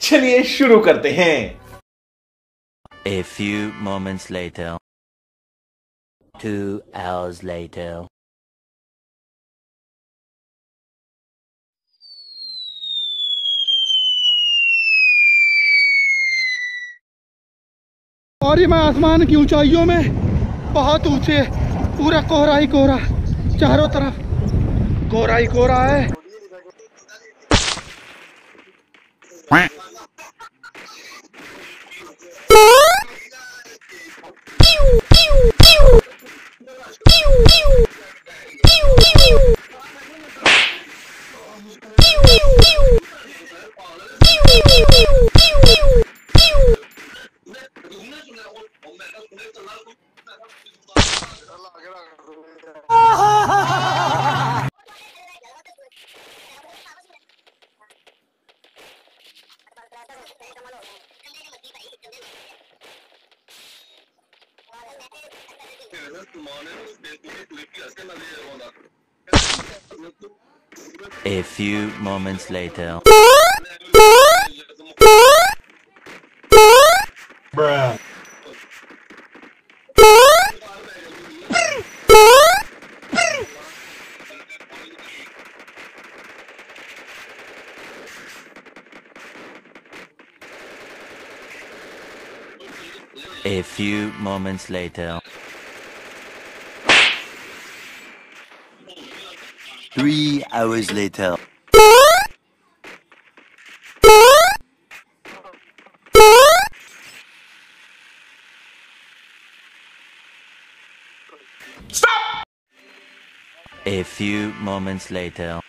चलिए शुरू करते हैं A few moments later. Two hours later. और ये मैं आसमान की ऊंचाइयों में बहुत ऊँचे पूरा कोहरा ही कोहरा चारों तरफ़ कोहरा ही कोहरा है Gracias. A few moments later. A few moments later. Three hours later. Stop! A few moments later.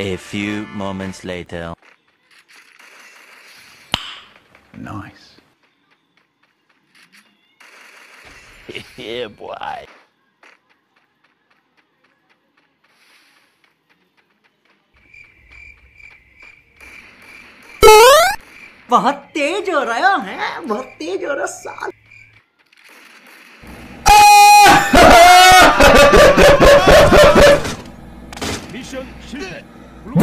A few moments later. Nice. yeah, boy. बहुत तेज हो रहा है बहुत तेज हो रहा साल Boy,